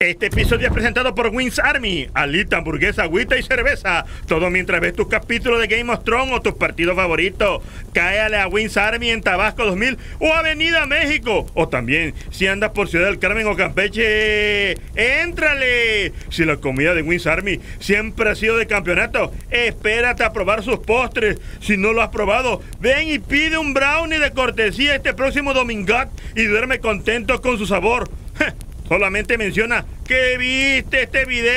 Este episodio es presentado por Wings Army, alita, hamburguesa, agüita y cerveza. Todo mientras ves tus capítulos de Game of Thrones o tus partidos favoritos. Cállale a Wings Army en Tabasco 2000 o Avenida México. O también, si andas por Ciudad del Carmen o Campeche, ¡éntrale! Si la comida de Wings Army siempre ha sido de campeonato, espérate a probar sus postres. Si no lo has probado, ven y pide un brownie de cortesía este próximo domingo y duerme contento con su sabor. Solamente menciona que viste este video.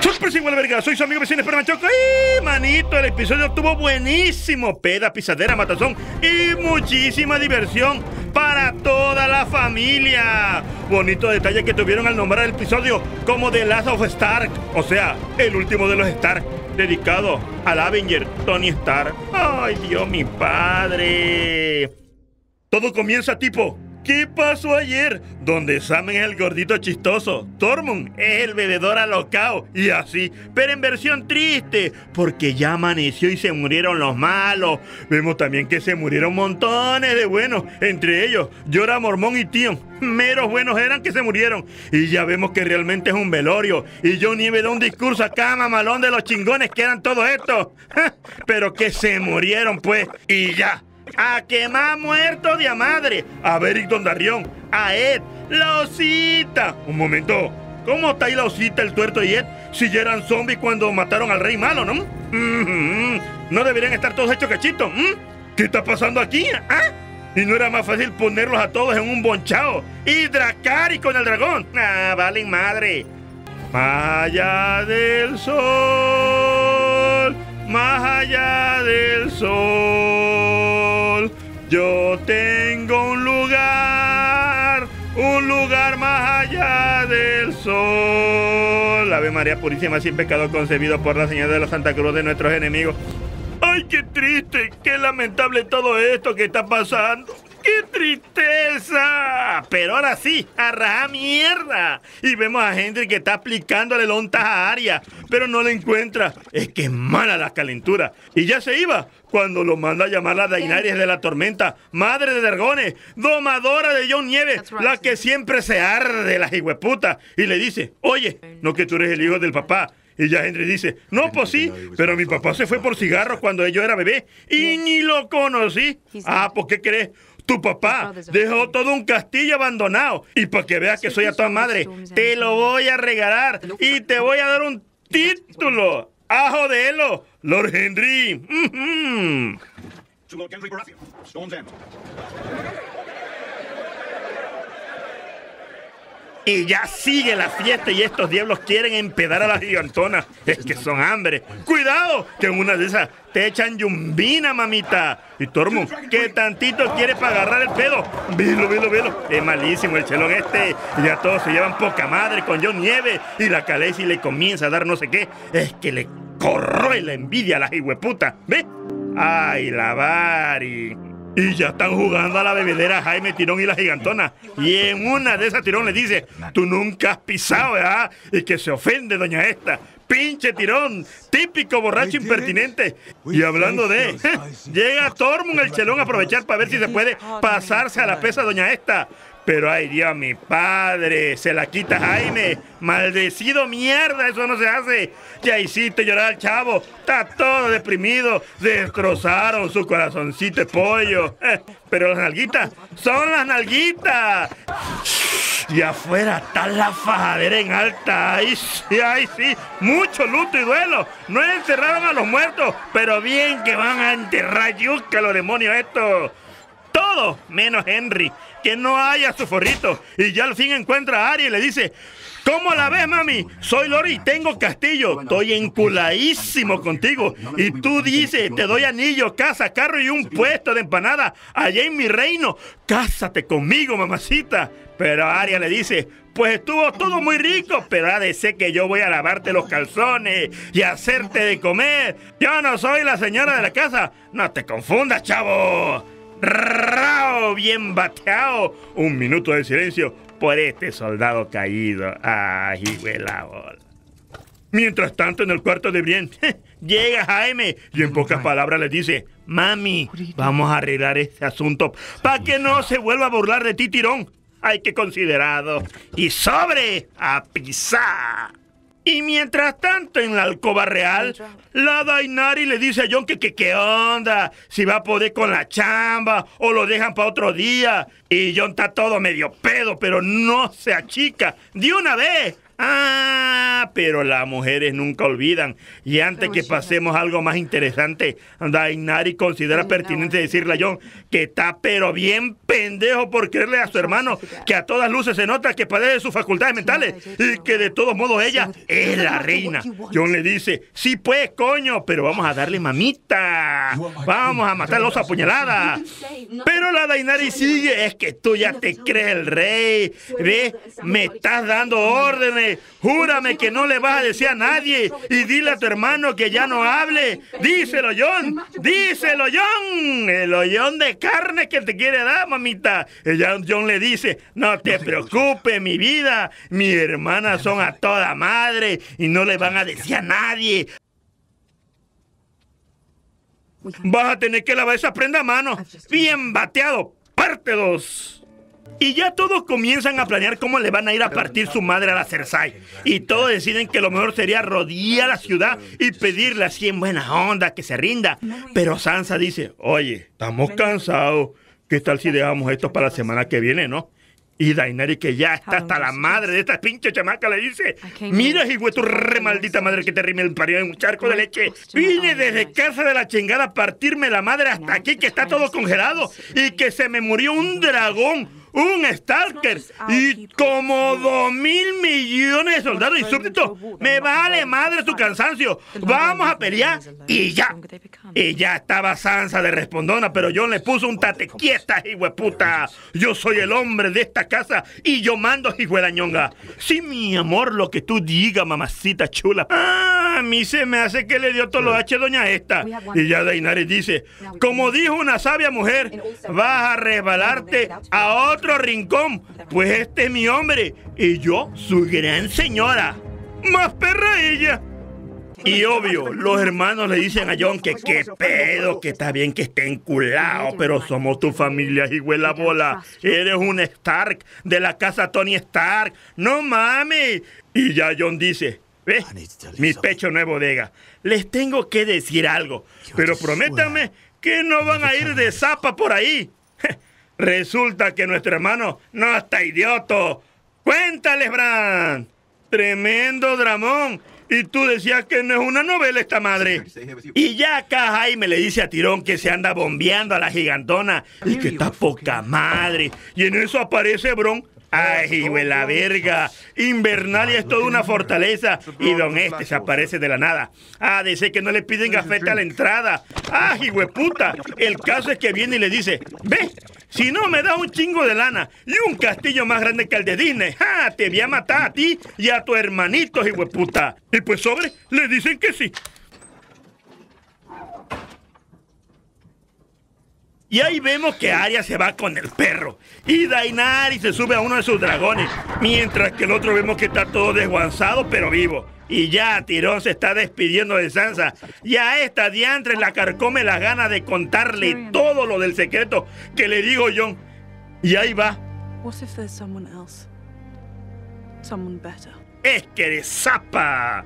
Sorpresa igual verga, soy su amigo vecino Machoco y manito, el episodio estuvo buenísimo, peda, pisadera, matazón y muchísima diversión para toda la familia. Bonito detalle que tuvieron al nombrar el episodio como The Last of Stark, o sea, el último de los Stark, dedicado al Avenger Tony Stark. Ay, Dios, mi padre. Todo comienza tipo. ¿Qué pasó ayer? Donde Sam es el gordito chistoso, Tormund es el bebedor alocao y así, pero en versión triste, porque ya amaneció y se murieron los malos. Vemos también que se murieron montones de buenos, entre ellos Llora Mormón y Tion. Meros buenos eran que se murieron. Y ya vemos que realmente es un velorio. Y John Nieve da un discurso acá, mamalón de los chingones que eran todos estos. pero que se murieron, pues. Y ya. A quemar muerto de a madre. A Beric Dondarión. A Ed. La osita. Un momento. ¿Cómo está ahí la osita, el tuerto y Ed? Si ya eran zombies cuando mataron al rey malo, ¿no? ¿No deberían estar todos hechos cachitos? ¿Qué está pasando aquí? ¿Ah? ¿Y no era más fácil ponerlos a todos en un bonchao? ¡Y Dracari con el dragón! ¡Ah, valen madre! Más allá del sol, más allá del sol, yo tengo un lugar, un lugar más allá del sol. Ave María Purísima, sin pecado concebido por la señal de la Santa Cruz de nuestros enemigos. ¡Ay, qué triste! ¡Qué lamentable todo esto que está pasando! ¡Qué tristeza! Pero ahora sí, arraja mierda. Y vemos a Henry que está aplicándole lontas a Aria, pero no la encuentra. Es que es mala la calentura. Y ya se iba cuando lo manda a llamar la Daenerys de la tormenta, madre de dragones, domadora de John Nieves, la que siempre se arde la hijueputa. Y le dice, oye, no que tú eres el hijo del papá. Y ya Henry dice, no, pues sí, pero mi papá se fue por cigarros cuando yo era bebé y ni lo conocí. Ah, ¿por qué crees? Tu papá dejó todo un castillo abandonado. Y para que veas que soy a tu madre, te lo voy a regalar y te voy a dar un título. ¡A jodelo! Lord Henry. Y ya sigue la fiesta y estos diablos quieren empedar a las gigantonas. Es que son hambre. ¡Cuidado! Que en una de esas te echan yumbina, mamita. Y Tormo, ¿qué tantito quiere para agarrar el pedo? Vilo, vilo, vilo. Es malísimo el chelón este. Ya todos se llevan poca madre con John Nieve. Y la Calesi le comienza a dar no sé qué. Es que le corroe la envidia a la hijueputa. ¿Ve? Ay, la Bari. Y ya están jugando a la bebedera Jaime Tirón y la gigantona. Y en una de esas Tirón le dice, tú nunca has pisado, ¿verdad? Y que se ofende doña esta. Pinche tirón, típico borracho impertinente. Y hablando de, llega Tormund el chelón a aprovechar para ver si se puede pasarse a la pesa doña esta. Pero ay Dios, mi padre, se la quita Jaime. Maldecido mierda, eso no se hace. Ya hiciste llorar al chavo. Está todo deprimido. Destrozaron su corazoncito de pollo. Pero las nalguitas son las nalguitas. Y afuera está la fajadera en alta. Ay, sí, ay, sí. Mucho luto y duelo. No encerraron a los muertos, pero bien que van a enterrar yuca los demonios estos. Todo menos Henry, que no haya su forrito. Y ya al fin encuentra a Ari y le dice, ¿Cómo la ves, mami? Soy Lori y tengo castillo. Estoy enculadísimo contigo. Y tú dices, te doy anillo, casa, carro y un puesto de empanada allá en mi reino. Cásate conmigo, mamacita. Pero Aria le dice, pues estuvo todo muy rico, pero ha de ser que yo voy a lavarte los calzones y hacerte de comer. Yo no soy la señora de la casa. No te confundas, chavo. ¡Rao! Bien bateado. Un minuto de silencio por este soldado caído. ¡Ay, la bola! Mientras tanto, en el cuarto de Brienne, llega Jaime y en pocas palabras le dice, Mami, vamos a arreglar este asunto para que no se vuelva a burlar de ti, tirón. Ay, qué considerado. Y sobre a pisar. Y mientras tanto, en la alcoba real, la Dainari le dice a John que qué onda, si va a poder con la chamba o lo dejan para otro día. Y John está todo medio pedo, pero no se achica. De una vez, Ah, pero las mujeres nunca olvidan. Y antes que pasemos a algo más interesante, Dainari considera pertinente decirle a John que está pero bien pendejo por creerle a su hermano que a todas luces se nota que padece sus facultades mentales y que de todos modos ella es la reina. John le dice, sí pues, coño, pero vamos a darle mamita. Vamos a matar a los apuñaladas. Pero la Dainari sigue, es que tú ya te crees el rey. ¿Ves? Me estás dando órdenes júrame que no le vas a decir a nadie y dile a tu hermano que ya no hable. Díselo, John, díselo, John. El hoyón de carne que te quiere dar, mamita. Ella, John le dice, no te preocupes, mi vida. Mis hermanas son a toda madre y no le van a decir a nadie. Vas a tener que lavar esa prenda a mano. Bien bateado. Parte 2. Y ya todos comienzan a planear cómo le van a ir a partir su madre a la Cersei. Y todos deciden que lo mejor sería rodear la ciudad y pedirle así en buena onda que se rinda. Pero Sansa dice, oye, estamos cansados. ¿Qué tal si dejamos esto para la semana que viene, no? Y Dainari, que ya está hasta la madre de esta pinche chamaca, le dice: Mira, hijo tu re maldita madre que te rime el parió en un charco de leche. Vine desde casa de la chingada a partirme la madre hasta aquí, que está todo congelado y que se me murió un dragón un Stalker y como dos mil millones de soldados y súbditos. Me vale madre su cansancio. Vamos a pelear y ya. Y ya estaba Sansa de respondona, pero John le puso un tate quieta, puta. Yo soy el hombre de esta casa y yo mando, hijo de la ñonga. Sí, mi amor, lo que tú digas, mamacita chula. Ah, a mí se me hace que le dio todo lo H doña esta. Y ya Dainari dice, como dijo una sabia mujer, vas a resbalarte a otro otro rincón, pues este es mi hombre y yo su gran señora. Más perra ella. Y obvio, los hermanos le dicen a John que qué pedo, que está bien que esté enculado, pero somos tu familia, y la bola. Eres un Stark de la casa Tony Stark. No mames. Y ya John dice, ve, mi pecho no es bodega. Les tengo que decir algo, pero prométanme que no van a ir de zapa por ahí. Resulta que nuestro hermano no está idioto. Cuéntales, Bran. Tremendo dramón. Y tú decías que no es una novela esta madre. Y ya acá Jaime le dice a Tirón que se anda bombeando a la gigantona y que está poca madre. Y en eso aparece Bron Ay, güey, la verga. Invernalia es toda una fortaleza y Don Este se aparece de la nada. Ah, dice que no le piden gafete a la entrada. Ay, güey, puta. El caso es que viene y le dice, ve, si no me da un chingo de lana y un castillo más grande que el de Disney, ¡ja! te voy a matar a ti y a tu hermanito, güey, puta. Y pues sobre, le dicen que sí. Y ahí vemos que Arya se va con el perro. Y Dainari se sube a uno de sus dragones. Mientras que el otro vemos que está todo desguanzado pero vivo. Y ya Tirón se está despidiendo de Sansa. Y a esta diantre la carcome la gana de contarle todo lo del secreto que le digo John. Y ahí va. Es que de zapa.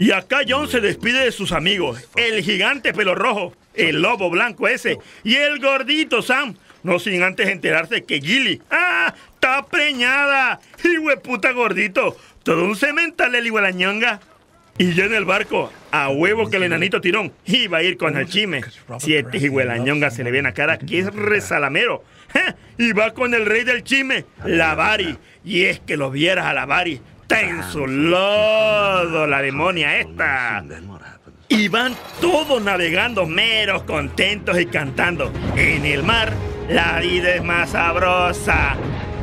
Y acá John se despide de sus amigos. El gigante pelo rojo el lobo blanco ese, y el gordito Sam, no sin antes enterarse que Gilly, ¡ah! ¡Está preñada! ¡Hijo puta gordito! Todo un cemental el ñonga. Y ya en el barco, a huevo que el enanito tirón iba a ir con el chime. Si este ñonga se le ve en la cara que es resalamero. Y va con el rey del chime, la Bari. Y es que lo vieras a la Bari. Está en su lodo la demonia esta. Y van todos navegando meros, contentos y cantando. En el mar, la vida es más sabrosa.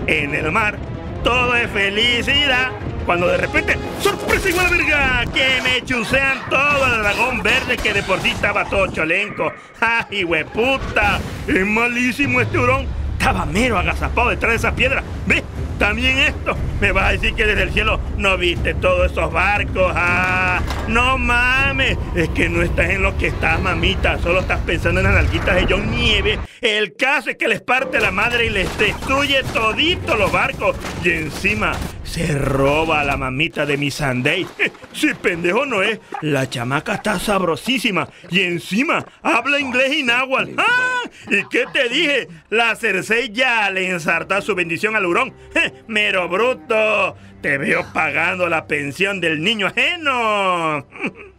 En el mar, todo es felicidad. Cuando de repente, ¡sorpresa igual verga! Que me chusean todo el dragón verde que de por sí estaba todo cholenco. ¡Ay, hueputa! Es malísimo este hurón. Estaba mero agazapado detrás de esa piedra. ¿Ve? También esto. Me vas a decir que desde el cielo no viste todos esos barcos. Ah, no mames. Es que no estás en lo que estás, mamita. Solo estás pensando en las nalguitas de John Nieve. El caso es que les parte la madre y les destruye todito los barcos. Y encima se roba a la mamita de mi Sunday. Si pendejo no es, la chamaca está sabrosísima y encima habla inglés y náhuatl. ¡Ah! ¿Y qué te dije? La Cersei ya le ensarta su bendición al hurón. ¡Mero bruto! Te veo pagando la pensión del niño ajeno.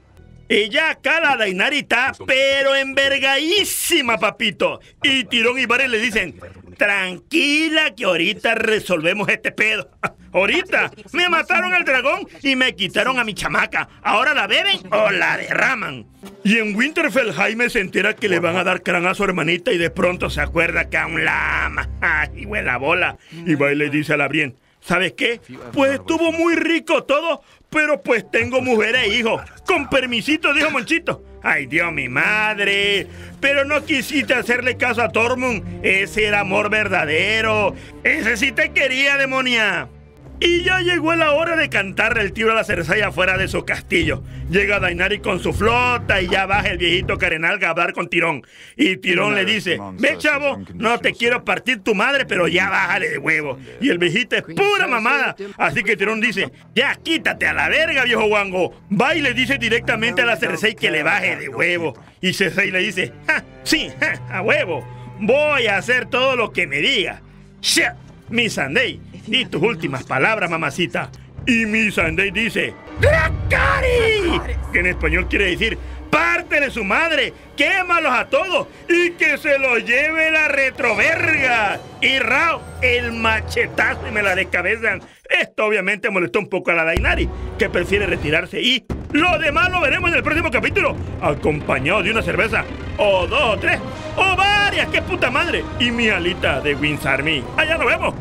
Y ya acá la Dainari está, pero envergadísima, papito. Y Tirón y Bares le dicen, tranquila que ahorita resolvemos este pedo. Ahorita me mataron al dragón y me quitaron a mi chamaca. Ahora la beben o la derraman. Y en Winterfell Jaime se entera que le van a dar crán a su hermanita y de pronto se acuerda que aún la ama. Ay, la bola. Y va y le dice a la Brien, ¿sabes qué? Pues estuvo muy rico todo, pero pues tengo mujer e hijo. Con permisito, dijo Monchito. Ay, Dios, mi madre. Pero no quisiste hacerle caso a Tormund. Ese era amor verdadero. Ese sí te quería, demonia. Y ya llegó la hora de cantarle el tiro a la Cersei afuera de su castillo. Llega Dainari con su flota y ya baja el viejito Carenal a hablar con Tirón. Y Tirón le dice, ve chavo, no te quiero partir tu madre, pero ya bájale de huevo. Y el viejito es pura mamada. Así que Tirón dice, ya quítate a la verga, viejo guango. Va y le dice directamente a la Cersei que le baje de huevo. Y Cersei le dice, ja, sí, a huevo. Voy a hacer todo lo que me diga. Shit, mi Sunday. Y tus últimas palabras, mamacita. Y mi Sunday dice, ¡Dracari! Que en español quiere decir, parte de su madre, quémalos a todos y que se los lleve la retroverga. Y Rao, el machetazo y me la descabezan. Esto obviamente molestó un poco a la Dainari, que prefiere retirarse y lo demás lo veremos en el próximo capítulo, acompañado de una cerveza, o dos o tres, o varias, qué puta madre, y mi alita de Wins Army. Allá nos vemos.